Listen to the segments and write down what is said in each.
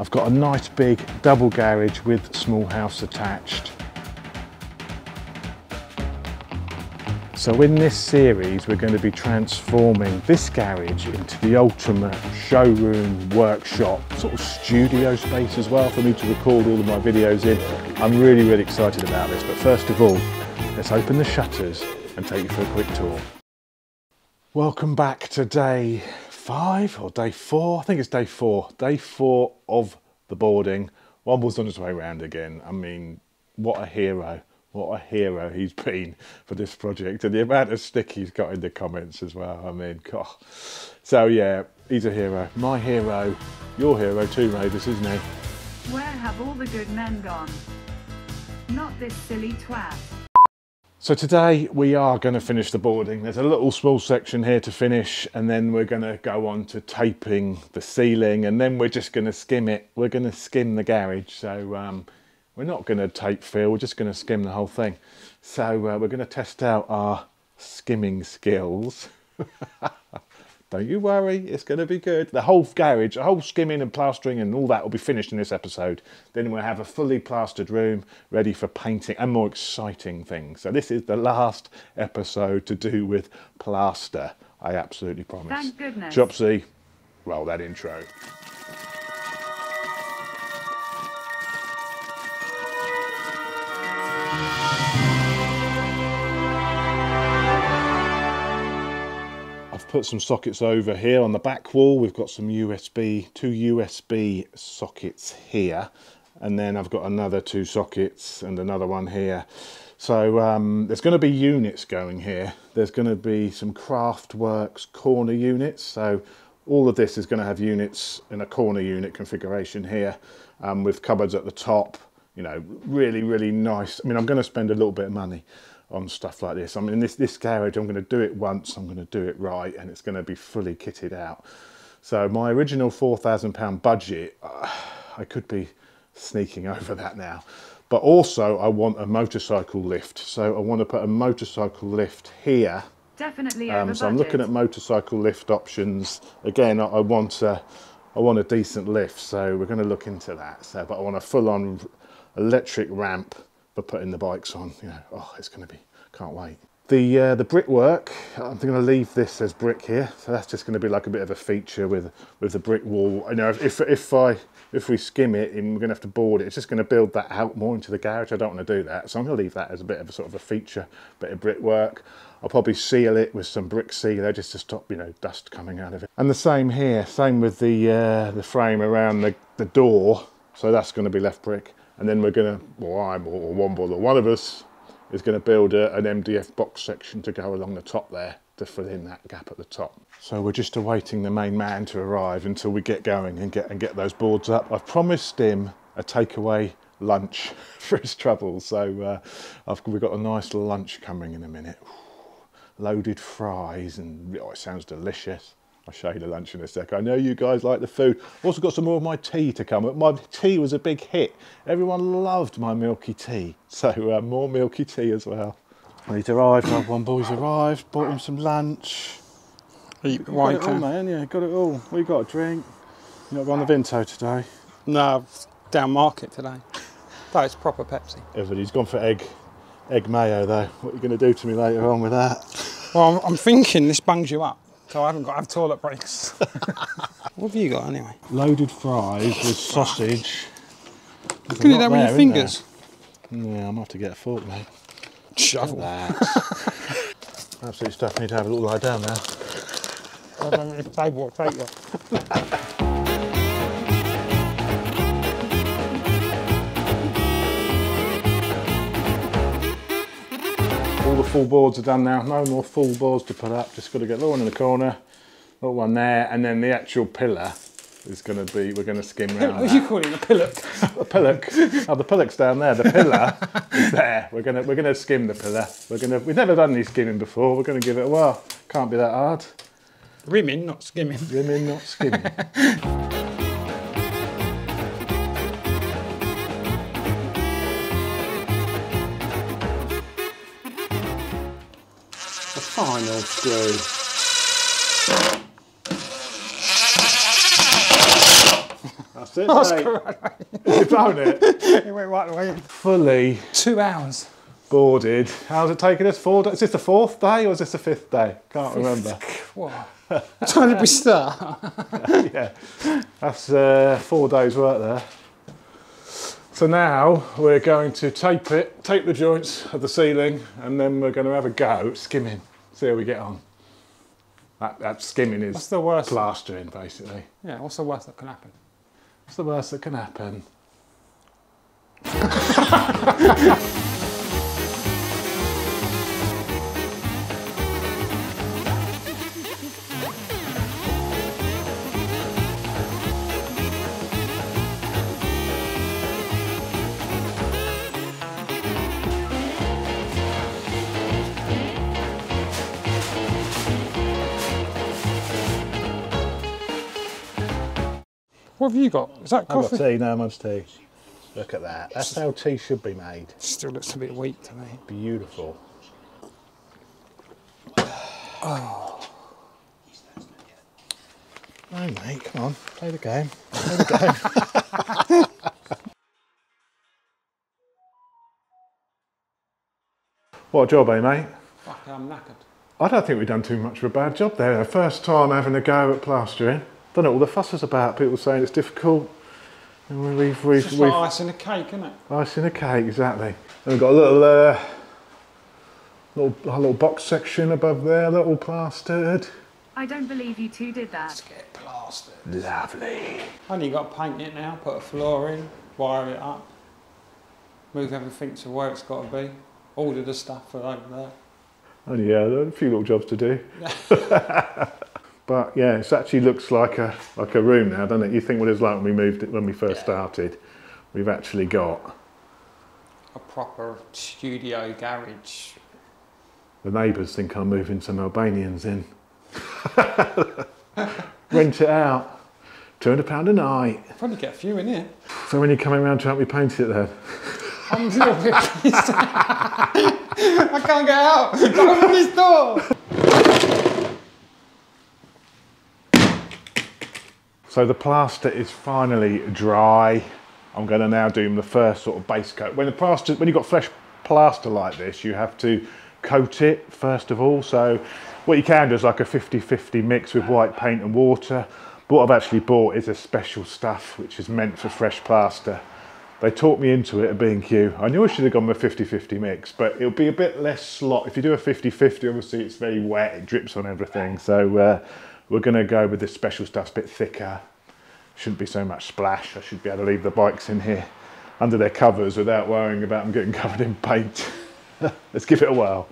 I've got a nice big double garage with small house attached. So in this series, we're going to be transforming this garage into the ultimate showroom, workshop, sort of studio space as well for me to record all of my videos in. I'm really, really excited about this. But first of all, let's open the shutters and take you for a quick tour. Welcome back to day five or day four. I think it's day four. Day four of the boarding. Womble's on his way around again. I mean, what a hero what a hero he's been for this project and the amount of stick he's got in the comments as well. I mean, God. So yeah, he's a hero. My hero, your hero too, Mavis, isn't he? Where have all the good men gone? Not this silly twat. So today we are going to finish the boarding. There's a little small section here to finish and then we're going to go on to taping the ceiling and then we're just going to skim it. We're going to skim the garage. So um, we're not going to tape fill, we're just going to skim the whole thing. So uh, we're going to test out our skimming skills. Don't you worry, it's going to be good. The whole garage, the whole skimming and plastering and all that will be finished in this episode. Then we'll have a fully plastered room ready for painting and more exciting things. So this is the last episode to do with plaster. I absolutely promise. Thank goodness. Chopsy, roll that intro. Put some sockets over here on the back wall. We've got some USB, two USB sockets here. And then I've got another two sockets and another one here. So um, there's going to be units going here. There's going to be some Craftworks corner units. So all of this is going to have units in a corner unit configuration here um, with cupboards at the top. You know, really, really nice. I mean, I'm going to spend a little bit of money on stuff like this. I mean, this, this garage, I'm going to do it once, I'm going to do it right, and it's going to be fully kitted out. So my original £4,000 budget, uh, I could be sneaking over that now. But also I want a motorcycle lift. So I want to put a motorcycle lift here. Definitely um, So I'm looking at motorcycle lift options. Again, I, I want a, I want a decent lift, so we're going to look into that. So, but I want a full-on electric ramp putting the bikes on. You know, oh, it's going to be, can't wait. The, uh, the brickwork, I'm going to leave this as brick here. So that's just going to be like a bit of a feature with, with the brick wall. You know, if, if, I, if we skim it and we're going to have to board it, it's just going to build that out more into the garage. I don't want to do that. So I'm going to leave that as a bit of a sort of a feature, bit of brickwork. I'll probably seal it with some brick sealer just to stop, you know, dust coming out of it. And the same here, same with the, uh, the frame around the, the door. So that's going to be left brick and then we're going to, or I'm, or Womble, or one of us is going to build a, an MDF box section to go along the top there to fill in that gap at the top. So we're just awaiting the main man to arrive until we get going and get and get those boards up. I've promised him a takeaway lunch for his trouble, so uh, we've got a nice lunch coming in a minute. Loaded fries and oh, it sounds delicious. I'll show you the lunch in a sec. I know you guys like the food. Also got some more of my tea to come. My tea was a big hit. Everyone loved my milky tea. So uh, more milky tea as well. He's arrived, my one boy's arrived, bought him some lunch. Eat got it all, man, yeah, got it all. We got a drink. You're not on the Vimto today? No, down market today. That is proper Pepsi. Everybody's gone for egg, egg mayo though. What are you going to do to me later on with that? Well, I'm, I'm thinking this bungs you up. So I haven't got to have toilet breaks. what have you got anyway? Loaded fries with sausage. There's Can you that with your fingers? Yeah, I'm have to get a fork, mate. Shovel. That. Absolute stuff. I need to have a little lie down now. I don't need to table, take you. Full boards are done now. No more full boards to put up. Just got to get the one in the corner, little one there, and then the actual pillar is going to be, we're going to skim around What are you calling a pillock? a pillock. Oh, the pillock's down there. The pillar is there. We're going to, we're going to skim the pillar. We're going to, we've never done any skimming before. We're going to give it a whirl. Can't be that hard. Rimming, not skimming. Rimming, not skimming. final screw. That's That's it, mate. Is it blown it? It went right away. Fully Two hours. boarded. How's it taken us? Four days? Is this the fourth day or is this the fifth day? Can't remember. What? Trying to be star. yeah, that's uh, four days work there. So now we're going to tape it, tape the joints of the ceiling, and then we're going to have a go at skimming. See how we get on. That, that skimming is What's the worst? plastering, basically. Yeah, what's the worst that can happen? What's the worst that can happen? What have you got? Is that coffee? I've got tea, no much tea. Look at that. That's how tea should be made. Still looks a bit weak to me. Beautiful. Oh. No, mate, come on, play the game. Play the game. what a job, eh, mate? Fuck, I'm knackered. I don't think we've done too much of a bad job there. First time having a go at plastering. Don't know what all the fuss is about. People saying it's difficult. And we- we've, we've, It's just we've like ice in a cake, isn't it? Ice in a cake, exactly. And we've got a little, uh, little, a little box section above there, a little plastered. I don't believe you two did that. Get plastered. Lovely. Only got to paint it now, put a floor in, wire it up, move everything to where it's got to be, order the stuff for over there. And yeah, there are a few little jobs to do. but yeah, it actually looks like a like a room now, doesn't it? You think what it was like when we moved it when we first Yeah. started. We've actually got A proper studio garage. the neighbours think I'm moving some Albanians in. Rent it out. Two hundred pound a night. Probably get a few in here. So when you're coming around to help me paint it then? I'm a little bit. I can't get out. Open this door. So the plaster is finally dry. I'm going to now do the first sort of base coat. When the plaster, when you've got fresh plaster like this, you have to coat it first of all. So what you can do is like a 50-50 mix with white paint and water. But what I've actually bought is a special stuff which is meant for fresh plaster. They talked me into it at B&Q. I knew I should have gone with a 50-50 mix, but it'll be a bit less slot. If you do a 50-50, obviously it's very wet, it drips on everything. So uh, we're gonna go with this special stuff, a bit thicker. Shouldn't be so much splash. I should be able to leave the bikes in here under their covers without worrying about them getting covered in paint. Let's give it a whirl.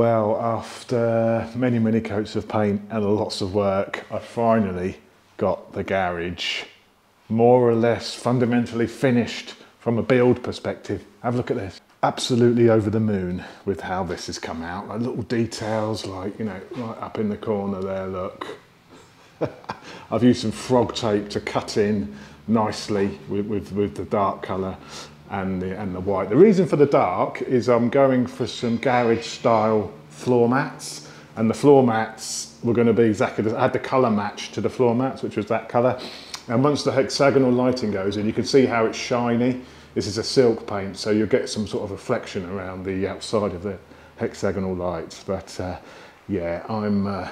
Well, after many, many coats of paint and lots of work, I finally got the garage more or less fundamentally finished from a build perspective. Have a look at this. Absolutely over the moon with how this has come out. Like little details like, you know, right up in the corner there, look. I've used some frog tape to cut in nicely with, with, with the dark colour and the, and the white. The reason for the dark is I'm going for some garage style floor mats and the floor mats were going to be exactly, the, I had the colour match to the floor mats which was that colour and once the hexagonal lighting goes in you can see how it's shiny. This is a silk paint so you'll get some sort of reflection around the outside of the hexagonal lights but uh, yeah I'm uh,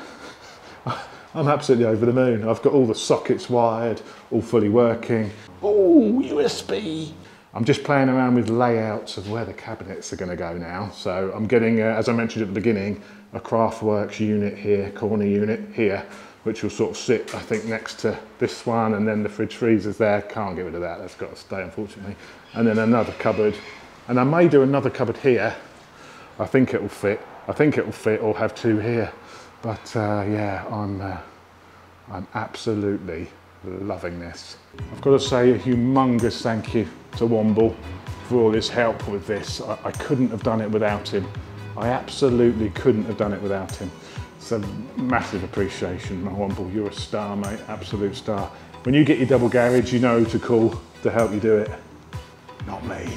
I'm absolutely over the moon. I've got all the sockets wired, all fully working. Oh, USB. I'm just playing around with layouts of where the cabinets are going to go now. So I'm getting, uh, as I mentioned at the beginning, a Craftworks unit here, corner unit here, which will sort of sit, I think, next to this one, and then the fridge freezers there. Can't get rid of that. That's got to stay, unfortunately. And then another cupboard, and I may do another cupboard here. I think it will fit I think it'll fit or have two here. But uh, yeah, I'm, uh, I'm absolutely loving this. I've got to say a humongous thank you to Womble for all his help with this. I, I couldn't have done it without him. I absolutely couldn't have done it without him. So massive appreciation, Womble. You're a star, mate. Absolute star. When you get your double garage, you know to call to help you do it. Not me.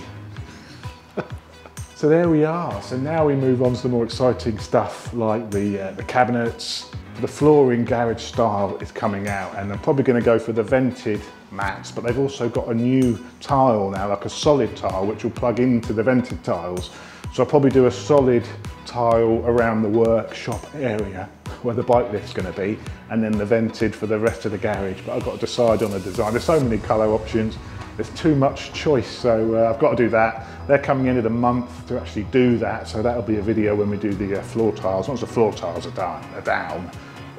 So there we are. So now we move on to the more exciting stuff like the, uh, the cabinets. The flooring garage style is coming out and I'm probably going to go for the vented mats, but they've also got a new tile now, like a solid tile, which will plug into the vented tiles. So I'll probably do a solid tile around the workshop area where the bike lift's going to be and then the vented for the rest of the garage but I've got to decide on the design there's so many colour options there's too much choice so uh, I've got to do that. They're coming in at a month to actually do that so that'll be a video when we do the uh, floor tiles. Once the floor tiles are down, are down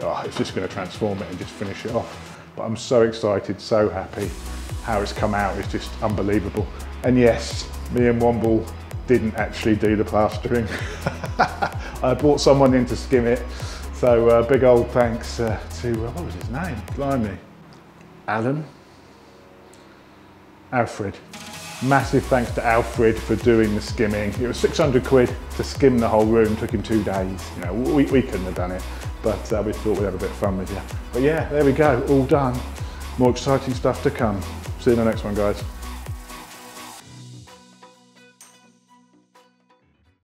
oh, it's just going to transform it and just finish it off. But I'm so excited so happy. How it's come out is just unbelievable. And yes me and Womble didn't actually do the plastering. I brought someone in to skim it. So uh, big old thanks uh, to, uh, what was his name? Blimey. Alan? Alfred. Massive thanks to Alfred for doing the skimming. It was 600 quid to skim the whole room, took him two days. You know, we, we couldn't have done it, but uh, we thought we'd have a bit of fun with you. But yeah, there we go, all done. More exciting stuff to come. See you in the next one, guys.